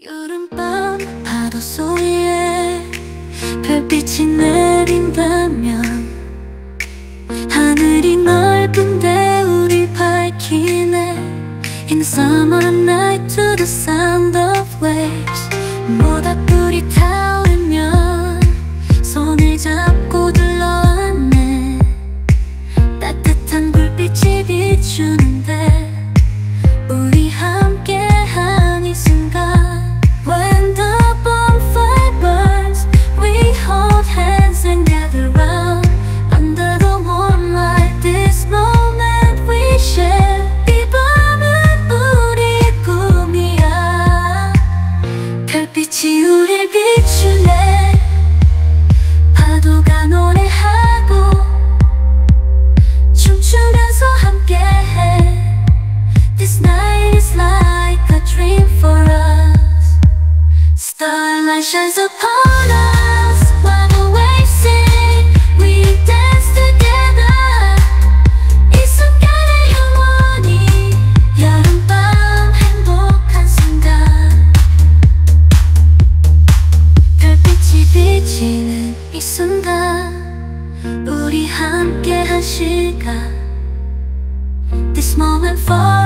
여름밤 파도 소리에 별빛이 내린다면 하늘이 넓은데 우리 밝히네 In summer night to the sound of shines upon us while the waves sing. We dance together. 이 순간의 영원히 여름밤 행복한 순간. 별빛이 비치는 이 순간. 우리 함께한 시간. This moment for